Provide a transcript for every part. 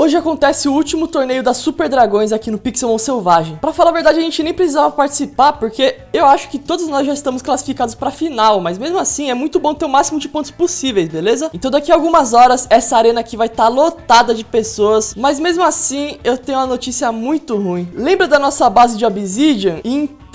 Hoje acontece o último torneio das Super Dragões aqui no Pixelmon Selvagem. Pra falar a verdade, a gente nem precisava participar, porque eu acho que todos nós já estamos classificados pra final, mas mesmo assim é muito bom ter o máximo de pontos possíveis, beleza? Então daqui a algumas horas essa arena aqui vai estar tá lotada de pessoas, mas mesmo assim eu tenho uma notícia muito ruim. Lembra da nossa base de Obsidian? Então,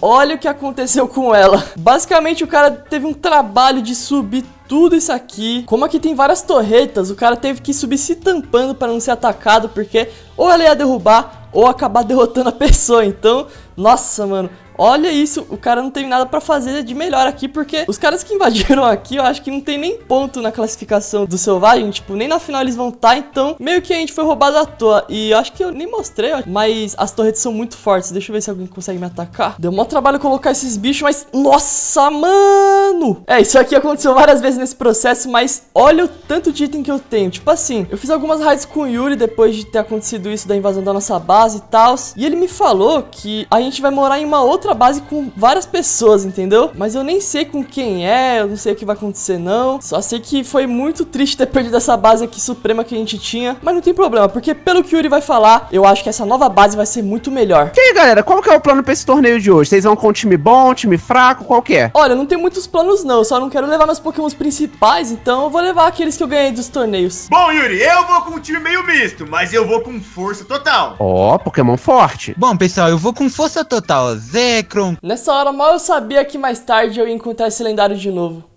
olha o que aconteceu com ela. Basicamente o cara teve um trabalho de subir tudo isso aqui. Como aqui tem várias torretas, o cara teve que subir se tampando para não ser atacado, porque ou ela ia derrubar ou acabar derrotando a pessoa. Então, nossa, mano, Olha isso, o cara não tem nada pra fazer de melhor aqui, porque os caras que invadiram aqui, eu acho que não tem nem ponto na classificação do Selvagem, tipo, nem na final eles vão estar, tá, então meio que a gente foi roubado à toa. E eu acho que eu nem mostrei, ó, mas as torretas são muito fortes, deixa eu ver se alguém consegue me atacar. Deu maior trabalho colocar esses bichos, mas, nossa, mano! É, isso aqui aconteceu várias vezes nesse processo, mas olha o tanto de item que eu tenho. Tipo assim, eu fiz algumas raids com o Yuri depois de ter acontecido isso da invasão da nossa base e tal, e ele me falou que a gente vai morar em uma outra base com várias pessoas, entendeu? Mas eu nem sei com quem é, eu não sei o que vai acontecer não. Só sei que foi muito triste ter perdido essa base aqui suprema que a gente tinha. Mas não tem problema, porque pelo que o Yuri vai falar, eu acho que essa nova base vai ser muito melhor. E aí, galera, qual que é o plano pra esse torneio de hoje? Vocês vão com um time bom, um time fraco, qual que é? Olha, não tem muitos planos não, só não quero levar meus pokémons principais, então eu vou levar aqueles que eu ganhei dos torneios. Bom, Yuri, eu vou com um time meio misto, mas eu vou com força total. Ó, oh, pokémon forte. Bom, pessoal, eu vou com força total. Zekrom. Nessa hora mal eu sabia que mais tarde eu ia encontrar esse lendário de novo.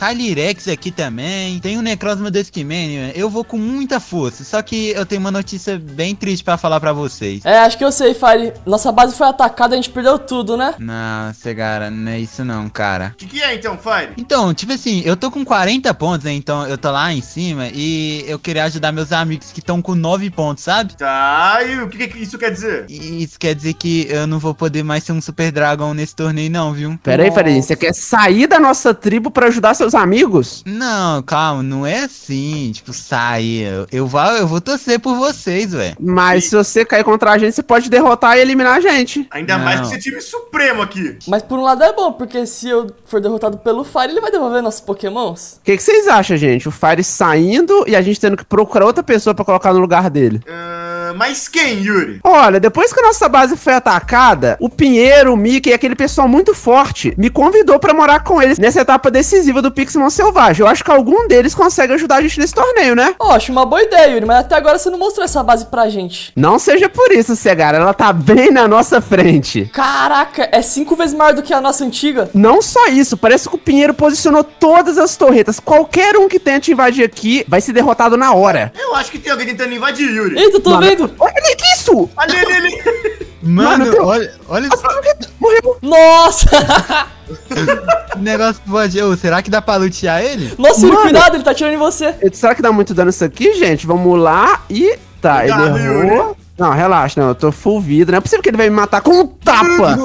Calyrex aqui também. Tem o Necrozma do Esquimênio. Eu vou com muita força. Só que eu tenho uma notícia bem triste para falar para vocês. É, acho que eu sei, Fire. Nossa base foi atacada, a gente perdeu tudo, né? Não, Segara, não é isso não, cara. O que, que, é então, Fire? Então, tipo assim, eu tô com 40 pontos, né? Então eu tô lá em cima e eu queria ajudar meus amigos que estão com 9 pontos, sabe? Tá, e o que, que isso quer dizer? Isso quer dizer que eu não vou poder mais ser um Super Dragon nesse torneio, não, viu? Pera aí, Fire, você quer sair da nossa tribo para ajudar seus amigos? Não, calma, não é assim. Tipo, sai. Eu, eu, vou, eu vou torcer por vocês, ué. Mas e... se você cair contra a gente, você pode derrotar e eliminar a gente. Ainda não. mais que você time supremo aqui. Mas por um lado é bom, porque se eu for derrotado pelo Fire, ele vai devolver nossos pokémons. O que, que, vocês acham, gente? O Fire saindo e a gente tendo que procurar outra pessoa para colocar no lugar dele. Uh mas quem, Yuri? Olha, depois que a nossa base foi atacada, o Pinheiro, o Mickey e aquele pessoal muito forte me convidou para morar com eles nessa etapa decisiva do Pixelmon Selvagem. Eu acho que algum deles consegue ajudar a gente nesse torneio, né? Ó, oh, acho uma boa ideia, Yuri, mas até agora você não mostrou essa base pra gente. Não seja por isso, Segara, ela tá bem na nossa frente. Caraca, é cinco vezes maior do que a nossa antiga? Não só isso, parece que o Pinheiro posicionou todas as torretas. Qualquer um que tente invadir aqui vai ser derrotado na hora. Eu acho que tem alguém tentando invadir, Yuri. Eita, tô Mano, vendo. Olha que isso! Ali, ali, ali. Mano, Mano olha, olha isso. Morreu. Nossa! negócio pode. Será que dá pra lutear ele? Nossa, Mano, cuidado, ele tá tirando em você. Será que dá muito dano isso aqui, gente? Vamos lá e. Tá, Cuidado, ele errou. Não, relaxa, não, eu tô full vida. Não é possível que ele vai me matar com um tapa.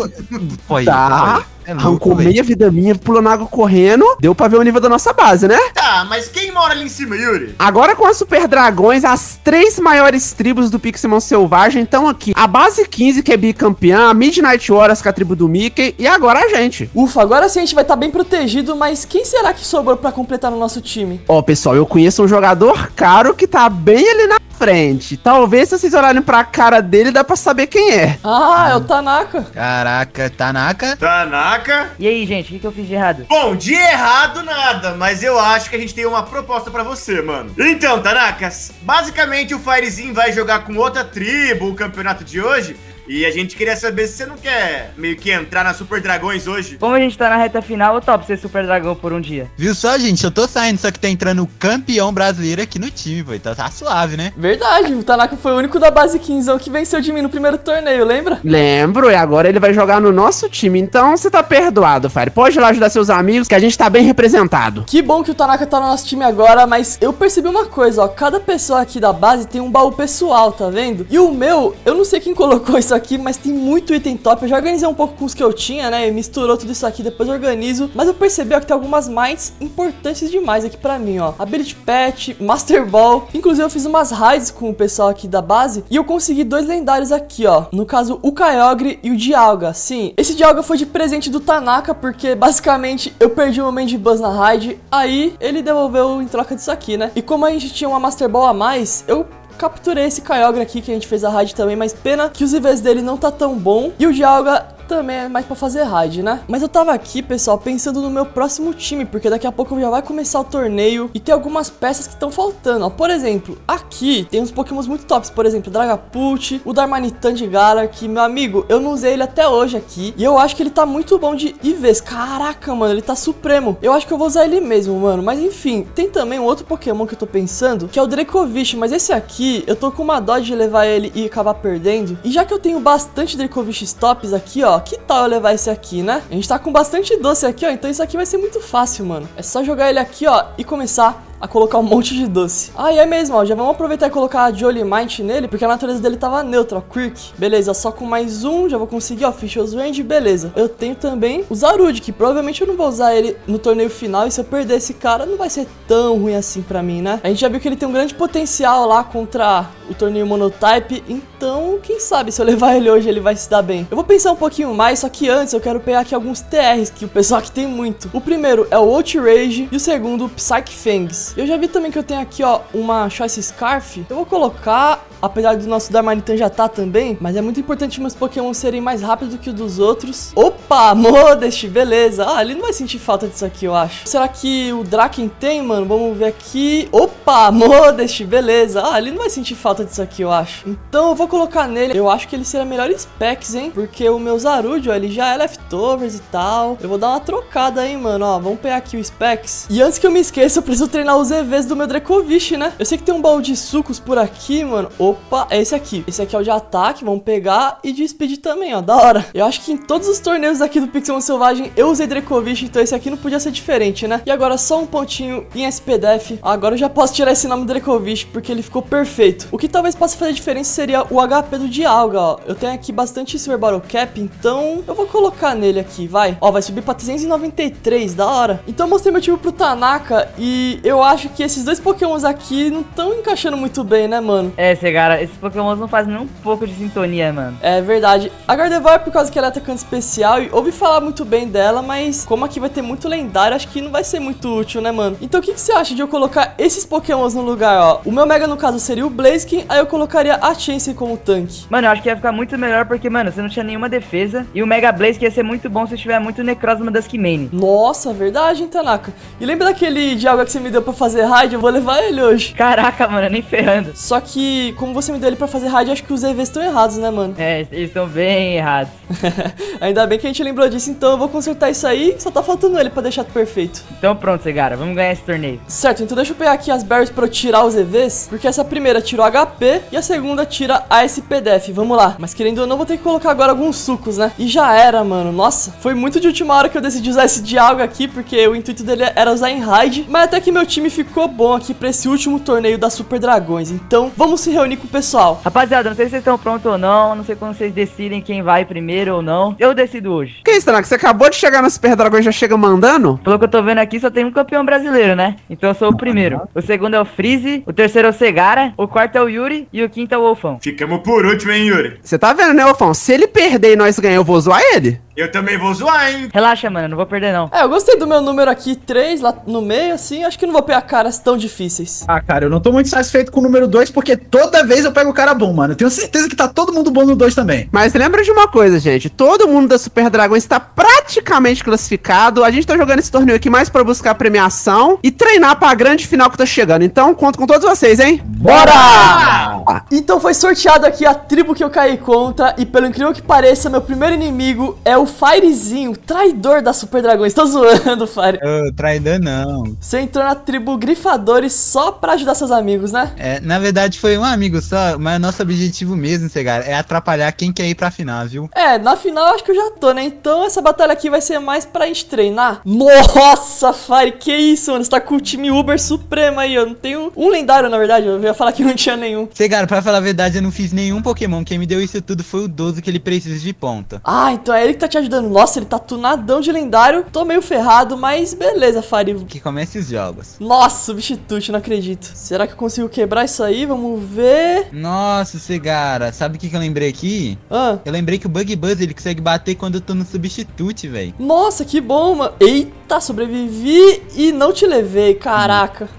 Foi, tá. Foi. É Arrancou meia vida minha, pulou na água correndo. Deu pra ver o nível da nossa base, né? Tá, mas quem mora ali em cima, Yuri? Agora com as Super Dragões, as três maiores tribos do Pixelmon Selvagem estão aqui. A base 15, que é bicampeã, a Midnight Horas, que é a tribo do Mickey, e agora a gente. Ufa, agora sim a gente vai estar tá bem protegido, mas quem será que sobrou pra completar no nosso time? Ó, oh, pessoal, eu conheço um jogador caro que tá bem ali na frente. Talvez se vocês olharem pra cara dele, dá pra saber quem é. Ah, é o Tanaka. Caraca, Tanaka? Tanaka? E aí, gente, o que, que eu fiz de errado? Bom, de errado nada, mas eu acho que a gente tem uma proposta pra você, mano. Então, Tanaka, basicamente o Firezinho vai jogar com outra tribo o campeonato de hoje, e a gente queria saber se você não quer meio que entrar na Super Dragões hoje. Como a gente tá na reta final, eu topo ser Super Dragão por um dia. Viu só, gente? Eu tô saindo, só que tá entrando o campeão brasileiro aqui no time, pô. Então tá suave, né? Verdade, o Tanaka foi o único da base 15 que venceu de mim no primeiro torneio, lembra? Lembro, e agora ele vai jogar no nosso time. Então você tá perdoado, Fire. Pode ir lá ajudar seus amigos, que a gente tá bem representado. Que bom que o Tanaka tá no nosso time agora, mas eu percebi uma coisa, ó. Cada pessoa aqui da base tem um baú pessoal, tá vendo? E o meu, eu não sei quem colocou isso aqui, mas tem muito item top. Eu já organizei um pouco com os que eu tinha, né? Misturou tudo isso aqui, depois organizo. Mas eu percebi ó, que tem algumas mais importantes demais aqui pra mim, ó. Ability Pet, Master Ball. Inclusive eu fiz umas raids com o pessoal aqui da base e eu consegui dois lendários aqui, ó. No caso, o Kyogre e o Dialga. Sim, esse Dialga foi de presente do Tanaka, porque basicamente eu perdi o momento de Buzz na raid. Aí ele devolveu em troca disso aqui, né? E como a gente tinha uma Master Ball a mais, eu capturei esse Kyogre aqui que a gente fez a raid também, mas pena que os IVs dele não tá tão bom. E o Dialga também é mais pra fazer raid, né? Mas eu tava aqui, pessoal, pensando no meu próximo time, porque daqui a pouco já vai começar o torneio e tem algumas peças que estão faltando, ó. Por exemplo, aqui tem uns pokémons muito tops, por exemplo, Dragapult, o Darmanitan de Galar, que, meu amigo, eu não usei ele até hoje aqui, e eu acho que ele tá muito bom de IVs. Caraca, mano, ele tá supremo. Eu acho que eu vou usar ele mesmo, mano, mas enfim, tem também um outro pokémon que eu tô pensando, que é o Dracovish, mas esse aqui, eu tô com uma dó de levar ele e acabar perdendo, e já que eu tenho bastante Dracovish tops aqui, ó, que tal eu levar esse aqui, né? A gente tá com bastante doce aqui, ó, então isso aqui vai ser muito fácil, mano. É só jogar ele aqui, ó, e começar a colocar um monte de doce. Ah, e é mesmo, ó. Já vamos aproveitar e colocar a Jolly Mind nele, porque a natureza dele tava neutra, ó. Quirk. Beleza, só com mais um, já vou conseguir, ó. Fisher's Range, beleza. Eu tenho também o Zarude, que provavelmente eu não vou usar ele no torneio final. E se eu perder esse cara, não vai ser tão ruim assim pra mim, né? A gente já viu que ele tem um grande potencial lá contra o torneio Monotype. Então, quem sabe se eu levar ele hoje, ele vai se dar bem. Eu vou pensar um pouquinho mais, só que antes eu quero pegar aqui alguns TRs, que o pessoal aqui tem muito. O primeiro é o Outrage e o segundo, o Psyche Fangs. Eu já vi também que eu tenho aqui, ó, uma Choice Scarf. Eu vou colocar, apesar do nosso Darmanitan já tá também, mas é muito importante meus Pokémon serem mais rápidos que o dos outros. Opa, Modest, beleza. Ah, ele não vai sentir falta disso aqui, eu acho. Será que o Draken tem, mano? Vamos ver aqui. Opa, Modest, beleza. Ah, ele não vai sentir falta disso aqui, eu acho. Então eu vou colocar nele. Eu acho que ele seria melhor specs, hein? Porque o meu Zarude, ó, ele já é leftovers e tal. Eu vou dar uma trocada, hein, mano. Ó, vamos pegar aqui o specs. E antes que eu me esqueça, eu preciso treinar os EVs do meu Dracovish, né? Eu sei que tem um baú de sucos por aqui, mano. Opa, é esse aqui. Esse aqui é o de ataque, vamos pegar. E de speed também, ó, da hora. Eu acho que em todos os torneios aqui do Pixel Selvagem eu usei Dracovish, então esse aqui não podia ser diferente, né? E agora só um pontinho em SPDF. Agora eu já posso tirar esse nome Dracovish, porque ele ficou perfeito. O que talvez possa fazer diferença seria o HP do Dialga, ó. Eu tenho aqui bastante Silver Battle Cap, então eu vou colocar nele aqui, vai. Ó, vai subir pra 393, da hora. Então eu mostrei meu time pro Tanaka e eu acho que esses dois pokémons aqui não estão encaixando muito bem, né, mano? É, Segara, esses pokémons não fazem nem um pouco de sintonia, mano. É verdade. A Gardevoir, por causa que ela é atacante especial, e ouvi falar muito bem dela, mas como aqui vai ter muito lendário, acho que não vai ser muito útil, né, mano? Então o que, que você acha de eu colocar esses pokémons no lugar, ó? O meu Mega, no caso, seria o Blaziken, aí eu colocaria a Chance como tanque. Mano, eu acho que ia ficar muito melhor porque, mano, você não tinha nenhuma defesa. E o Mega Blaze ia ser muito bom se tiver muito Necrozma Duskmane. Nossa, verdade, hein, Tanaka? E lembra daquele Dialga que você me deu pra fazer raid? Eu vou levar ele hoje. Caraca, mano, nem ferrando. Só que, como você me deu ele pra fazer raid, acho que os EVs estão errados, né, mano? É, eles estão bem errados. Ainda bem que a gente lembrou disso, então eu vou consertar isso aí. Só tá faltando ele pra deixar perfeito. Então pronto, Segara, vamos ganhar esse torneio. Certo, então deixa eu pegar aqui as berries pra eu tirar os EVs, porque essa primeira tira o HP e a segunda tira a SPDF. Vamos lá. Mas querendo ou não, vou ter que colocar agora alguns sucos, né? E já era, mano. Nossa, foi muito de última hora que eu decidi usar esse Dialga aqui, porque o intuito dele era usar em raid. Mas até que meu time ficou bom aqui pra esse último torneio da Super Dragões. Então, vamos se reunir com o pessoal. Rapaziada, não sei se vocês estão prontos ou não, não sei quando vocês decidem quem vai primeiro ou não. Eu decido hoje. Que isso, Tanaka? Você acabou de chegar no Super Dragões e já chega mandando? Pelo que eu tô vendo aqui, só tem um campeão brasileiro, né? Então eu sou o primeiro. O segundo é o Freeze, o terceiro é o Segara, o quarto é o Yuri e o quinto é o Wolfão. Ficamos por último, hein, Yuri? Você tá vendo, né, Ofão? Se ele perder e nós ganhar, eu vou zoar ele? Eu também vou zoar, hein? Relaxa, mano, não vou perder não. É, eu gostei do meu número aqui, 3 lá no meio, assim. Acho que não vou pegar caras tão difíceis. Ah, cara, eu não tô muito satisfeito com o número 2, porque toda vez eu pego o cara bom, mano. Eu tenho certeza que tá todo mundo bom no 2 também. Mas lembra de uma coisa, gente. Todo mundo da Super Dragões está praticamente classificado. A gente tá jogando esse torneio aqui mais pra buscar premiação e treinar pra grande final que tá chegando. Então, conto com todos vocês, hein? Bora! Então foi sorteado aqui a tribo que eu caí contra. E pelo incrível que pareça, meu primeiro inimigo é o Firezinho, traidor da Super Dragões. Tô zoando, Fire. Ô, traidor não. Você entrou na tribo Grifadores só pra ajudar seus amigos, né? É, na verdade foi um amigo só, mas nosso objetivo mesmo, Cegar, é atrapalhar quem quer ir pra final, viu? É, na final acho que eu já tô, né? Então essa batalha aqui vai ser mais pra gente treinar. Nossa, Fire, que isso, mano? Você tá com o time Uber supremo aí. Eu não tenho um lendário, na verdade. Eu ia falar que não tinha nenhum. Cegar, pra falar a verdade, eu não fiz nenhum Pokémon. Quem me deu isso tudo foi o Dozo que ele precisa de ponta. Ah, então é ele que tá te te ajudando. Nossa, ele tá tunadão de lendário. Tô meio ferrado, mas beleza, Fire. Que comece os jogos. Nossa, substitute, não acredito. Será que eu consigo quebrar isso aí? Vamos ver. Nossa, Segara, sabe o que, que eu lembrei aqui? Ah. Eu lembrei que o Bug Buzz ele consegue bater quando eu tô no substitute, velho. Nossa, que bom, mano. Eita, sobrevivi e não te levei, caraca.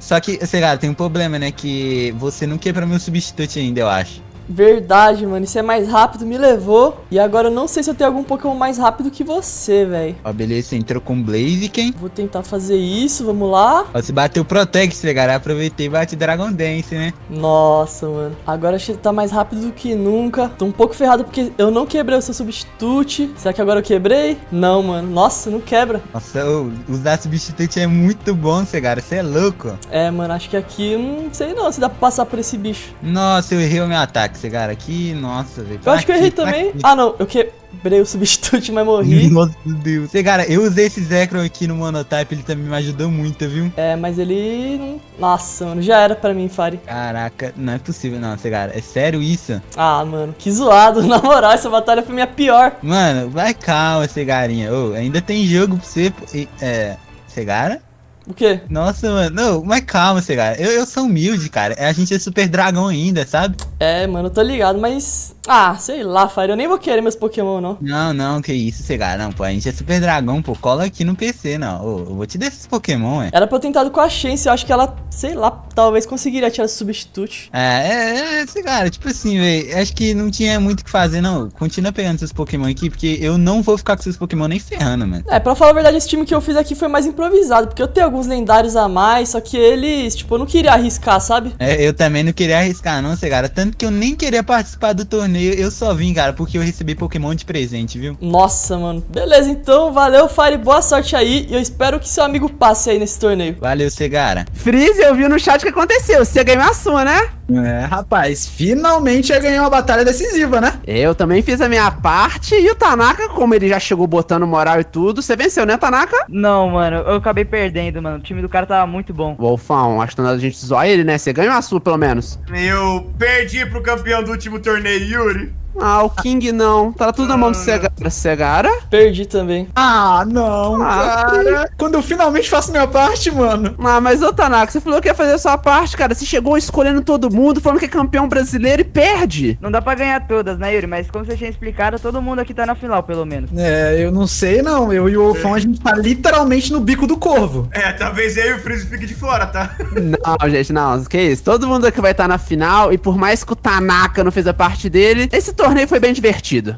Só que, Segara, tem um problema, né? Que você não quebra meu substitute ainda, eu acho. Verdade, mano. Isso é mais rápido, me levou. E agora eu não sei se eu tenho algum Pokémon mais rápido que você, velho. Ó, beleza, você entrou com Blaziken. Vou tentar fazer isso, vamos lá. Ó, você bateu Protect, Segara. Aproveitei e bate Dragon Dance, né? Nossa, mano. Agora acho que tá mais rápido do que nunca. Tô um pouco ferrado porque eu não quebrei o seu substitute. Será que agora eu quebrei? Não, mano. Nossa, não quebra. Nossa, usar substitute é muito bom, Segara. Você é louco. É, mano, acho que aqui não sei não se dá pra passar por esse bicho. Nossa, eu errei o meu ataque, Segara. Aqui, nossa, velho. Eu acho que eu errei também. Ah, não. Eu quebrei o substitute, mas morri. Nossa, meu Deus. Segara, eu usei esse Zekrom aqui no Monotype. Ele também me ajudou muito, viu? É, mas ele. Nossa, mano. Já era pra mim, Fari. Caraca, não é possível não, Segara. É sério isso? Ah, mano. Que zoado. Na moral, essa batalha foi minha pior. Mano, vai calma, Segarinha. Ô, ainda tem jogo pra você... É... Segara? O quê? Nossa, mano. Não, mas calma, Segara. Eu, eu sou humilde, cara. A gente é super dragão ainda, sabe? É, mano, tô ligado, mas. Ah, sei lá, Fire. Eu nem vou querer meus Pokémon, não. Não, não, que isso, Segara. Não, pô, a gente é super dragão, pô. Cola aqui no PC, não. Ô, eu vou te dar esses Pokémon, é. Era pra eu tentado com a Chance. Eu acho que ela, sei lá, talvez conseguiria tirar substitute. É, é, é, Segara, tipo assim, velho. Acho que não tinha muito o que fazer, não. Continua pegando seus Pokémon aqui, porque eu não vou ficar com seus Pokémon nem ferrando, mano. É, pra falar a verdade, esse time que eu fiz aqui foi mais improvisado, porque eu tenho alguns lendários a mais, só que eles, tipo, eu não queria arriscar, sabe? É, eu também não queria arriscar, não, Segara. Tanto que eu nem queria participar do torneio, eu só vim, cara, porque eu recebi Pokémon de presente, viu? Nossa, mano. Beleza, então, valeu, Fire, boa sorte aí, e eu espero que seu amigo passe aí nesse torneio. Valeu, Segara. Freeze, eu vi no chat o que aconteceu, você ganhou a sua, né? É, rapaz, finalmente eu ganhei uma batalha decisiva, né? Eu também fiz a minha parte e o Tanaka, como ele já chegou botando moral e tudo, você venceu, né, Tanaka? Não, mano, eu acabei perdendo, mano. O time do cara tava muito bom. Wolfão, acho que da gente zoar ele, né? Você ganhou a sua, pelo menos. Eu perdi pro campeão do último torneio, Yuri. Ah, o King não. Tá tudo na mão do Segara. Segara? Perdi também. Ah, não, Ah, cara. Quando eu finalmente faço minha parte, mano. Ah, mas ô Tanaka, você falou que ia fazer a sua parte, cara. Você chegou escolhendo todo mundo, falando que é campeão brasileiro e perde. Não dá pra ganhar todas, né, Yuri? Mas como você tinha explicado, todo mundo aqui tá na final, pelo menos. É, eu não sei não. Eu e o Wolfão, a gente tá literalmente no bico do corvo. É, talvez aí o Freeze fique de fora, tá? Não, gente, não. Que isso? Todo mundo aqui vai estar na final e por mais que o Tanaka não fez a parte dele, esse torneio foi bem divertido.